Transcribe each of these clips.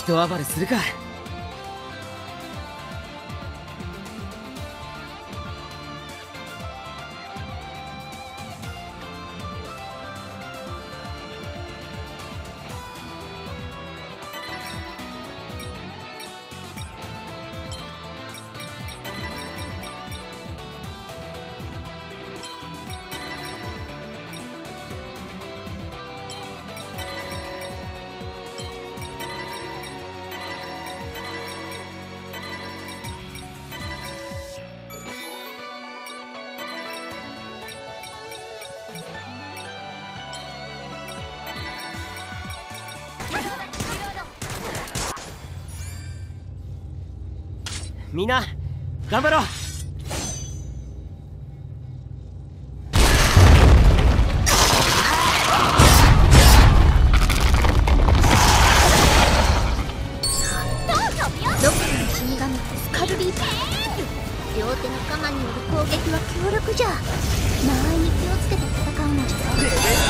人暴れするか。みんな頑張ろう。どこの死神スカルリー両手のカマによる攻撃は強力じゃ。間合いに気をつけて戦うのじゃ。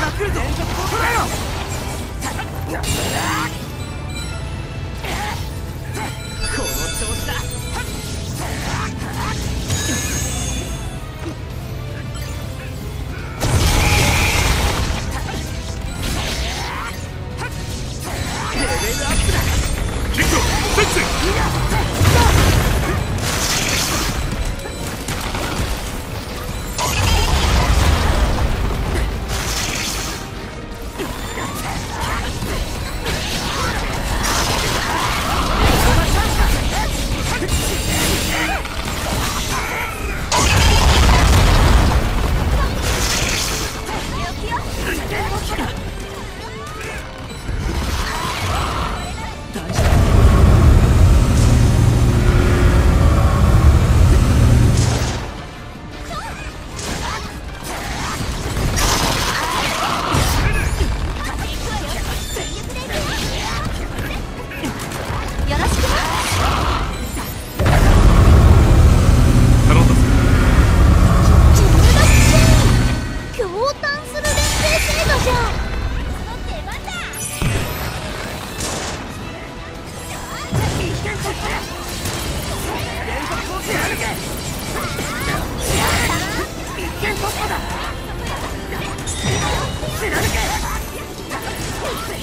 が来るぞ捕らえろこの調子だ。レベルアップ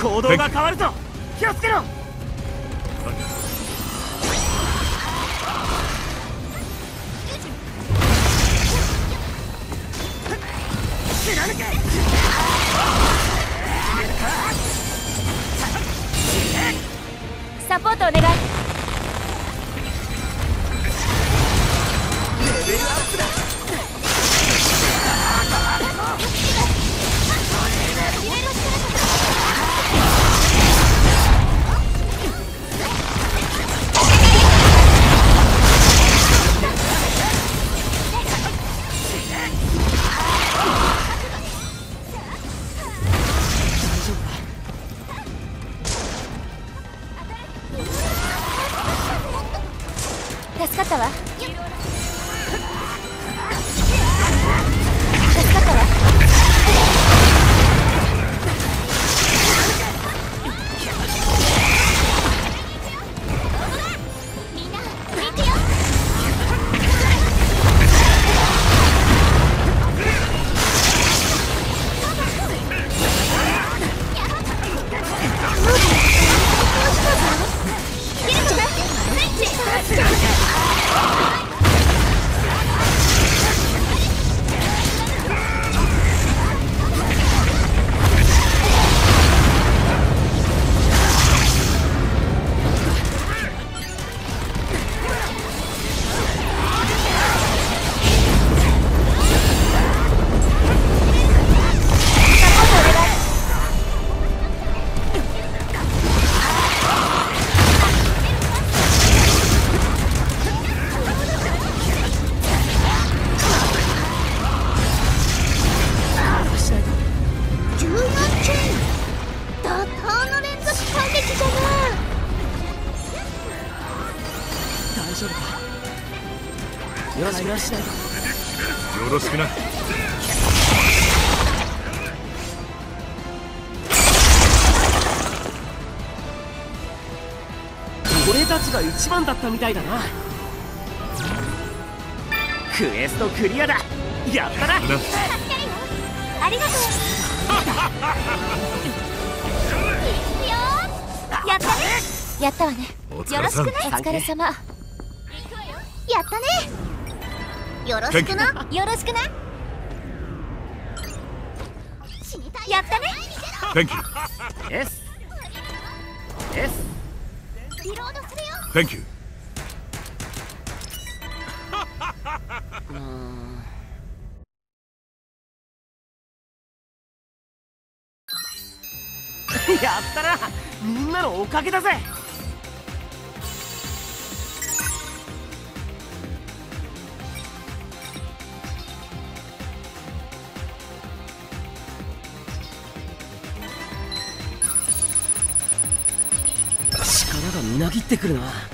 行動が変わるぞ。気をつけろ。貫けサポートお願い。ったわよろしくな。よろしくな俺たちが一番だったみたいだな。クエストクリアだ。やったな。な。ありがとうやったね。やったわね。お疲れ様やったね。よろしくな。よろしくな。やったね。Thank you エスエスリロードするよ。Thank you やったな。みんなのおかげだぜみなぎってくるな。